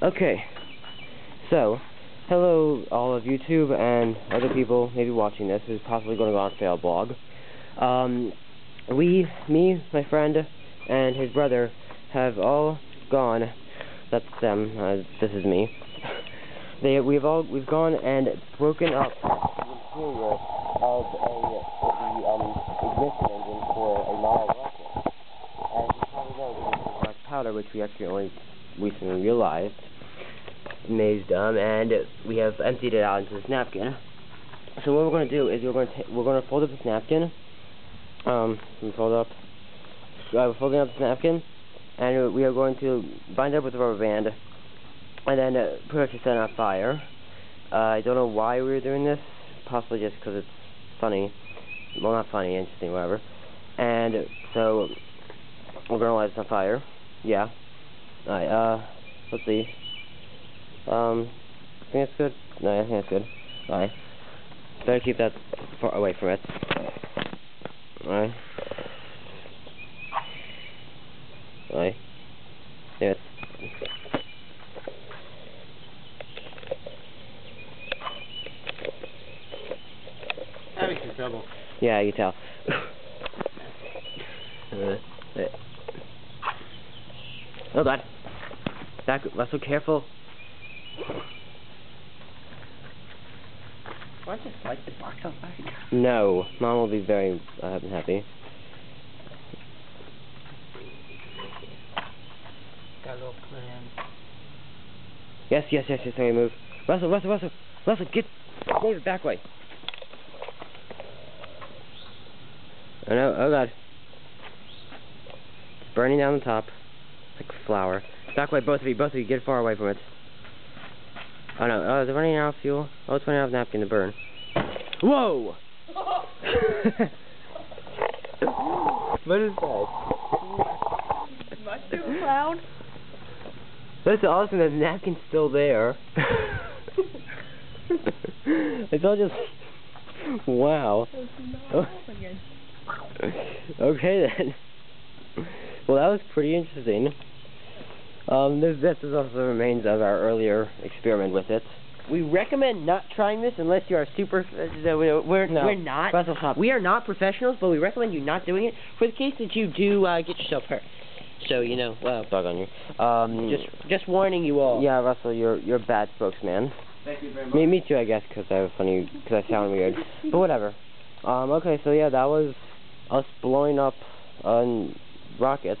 Okay, so, hello all of YouTube and other people maybe watching this who's possibly going to go on Fail Blog. Um, we, me, my friend, and his brother have all gone, that's them, uh, this is me, they, we've all, we've gone and broken up the interior of a, of the, um, ignition engine for a Nile rocket. As you probably know, this is black powder, which we actually only recently realized maze dumb, and we have emptied it out into this napkin. So what we're going to do is we're going to we're going to fold up this napkin. Um, we fold up. Uh, we're folding up this napkin, and we are going to bind it up with a rubber band, and then uh, put it set on fire. Uh, I don't know why we are doing this. Possibly just because it's funny. Well, not funny, interesting, whatever. And so we're gonna light this on fire. Yeah. Alright. Uh, let's see. Um, I think that's good. No, I think that's good. Alright. Better keep that far away from it. Alright. Alright. Yes. That makes me trouble. Yeah, you tell. uh, oh god. Russell, careful. Why just light the box on fire? No, Mom will be very uh, happy. Got a little plan. Yes, yes, yes, yes, okay, move. Russell, Russell, Russell, Russell, get David back way. Oh no, oh god. It's burning down the top. Like flour. Back way, both of you, both of you, get far away from it. Oh no, oh, is it running out of fuel? Oh, it's running out of napkin to burn. Whoa! what is that? Mushroom cloud? That's awesome, the napkin's still there. it's all just... Wow. okay then. Well, that was pretty interesting. Um, this, this is also the remains of our earlier experiment with it. We recommend not trying this unless you are super. Uh, we're we're, No. we're not. Russell, stop. We are not professionals, but we recommend you not doing it for the case that you do uh, get yourself hurt. So you know, well, Dog on you. Um, just just warning you all. yeah, Russell, you're you're a bad spokesman. Thank you very much. Me, me too, I guess, because I have a funny, because I sound weird. But whatever. Um, okay, so yeah, that was us blowing up on rockets.